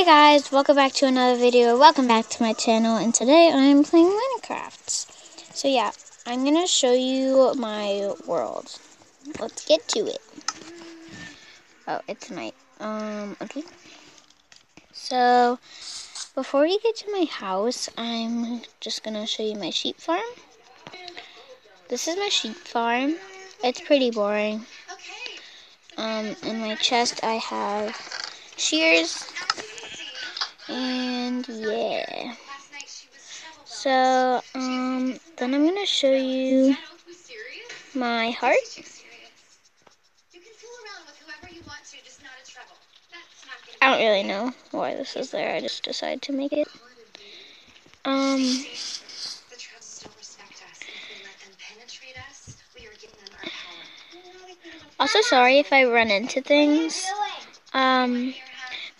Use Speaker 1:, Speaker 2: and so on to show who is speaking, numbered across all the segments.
Speaker 1: Hi guys, welcome back to another video. Welcome back to my channel and today I'm playing Minecraft. So yeah, I'm to show you my world. Let's get to it. Oh, it's night. Um, okay. So, before we get to my house, I'm just to show you my sheep farm. This is my sheep farm. It's pretty boring. Um, in my chest I have shears and yeah. So, um, then I'm gonna show you my heart. I don't really know why this is there. I just decided to make it. Um. Also, sorry if I run into things. Um.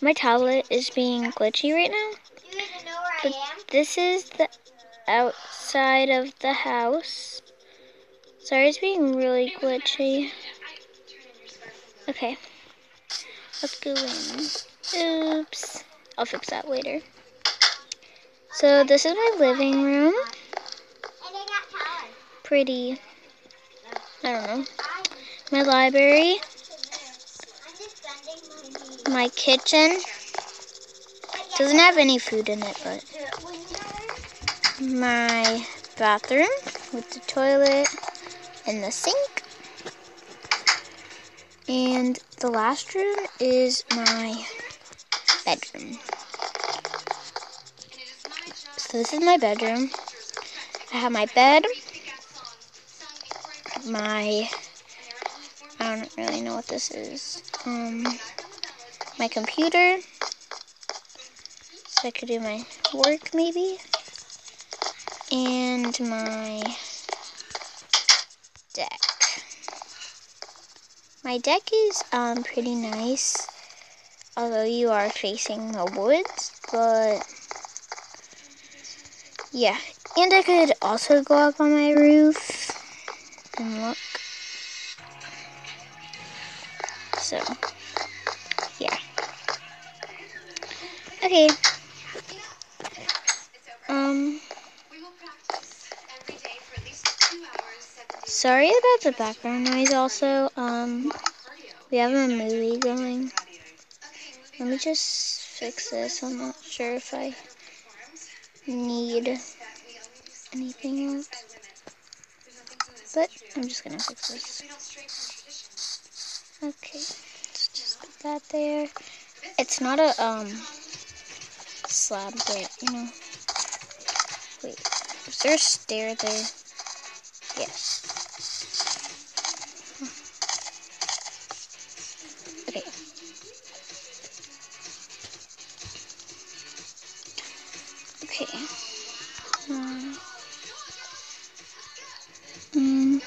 Speaker 1: My tablet is being glitchy right now. But this is the outside of the house. Sorry, it's being really glitchy. Okay. Let's go in. Oops. I'll fix that later. So this is my living room. Pretty, I don't know. My library my kitchen. Doesn't have any food in it, but my bathroom with the toilet and the sink. And the last room is my bedroom. So this is my bedroom. I have my bed, my, I don't really know what this is. Um, my computer so I could do my work maybe and my deck. My deck is um, pretty nice although you are facing the woods but yeah. And I could also go up on my roof and look. So Okay. Um. Sorry about the background noise also. Um, we have a movie going. Let me just fix this. I'm not sure if I need anything else. But I'm just gonna fix this. Okay, let's just put that there. It's not a, um, slab, but, you know. Wait, is there a stair there? Yes. Okay. Okay. Um, mm.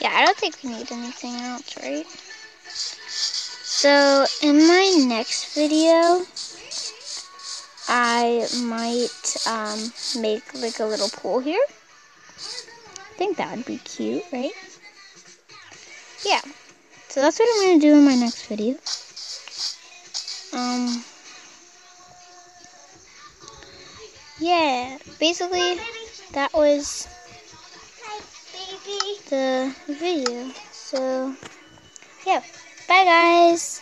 Speaker 1: Yeah, I don't think we need anything else, right? So in my next video, I might um, make like a little pool here. I think that would be cute, right? Yeah. So that's what I'm going to do in my next video. Um, yeah, basically that was the video. So, yeah. Bye, guys.